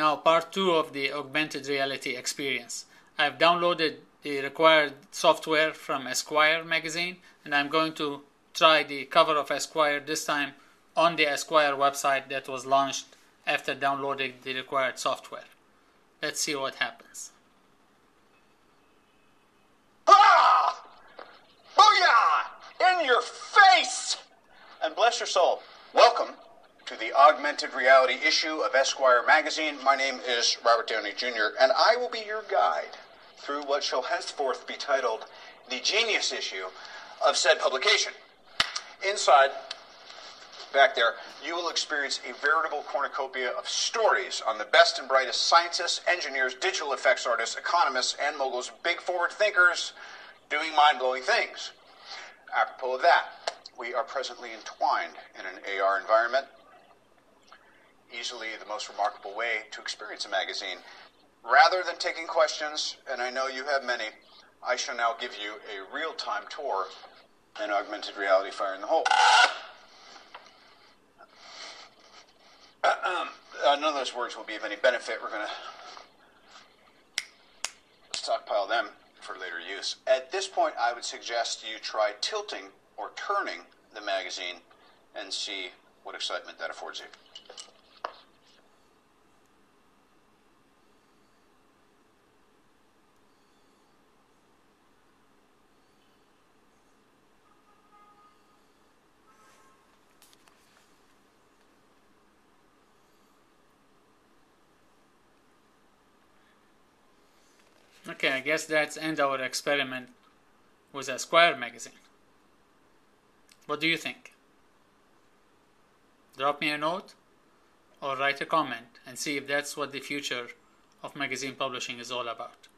Now, part two of the augmented reality experience. I've downloaded the required software from Esquire magazine, and I'm going to try the cover of Esquire this time on the Esquire website that was launched after downloading the required software. Let's see what happens. Ah! Booyah! In your face! And bless your soul, welcome to the augmented reality issue of Esquire magazine. My name is Robert Downey Jr., and I will be your guide through what shall henceforth be titled the Genius issue of said publication. Inside, back there, you will experience a veritable cornucopia of stories on the best and brightest scientists, engineers, digital effects artists, economists, and moguls, big forward thinkers, doing mind blowing things. Apropos of that, we are presently entwined in an AR environment easily the most remarkable way to experience a magazine. Rather than taking questions, and I know you have many, I shall now give you a real time tour in augmented reality fire in the hole. None of those words will be of any benefit. We're going to stockpile them for later use. At this point, I would suggest you try tilting or turning the magazine and see what excitement that affords you. Okay, I guess that's end our experiment with Esquire magazine. What do you think? Drop me a note or write a comment and see if that's what the future of magazine publishing is all about.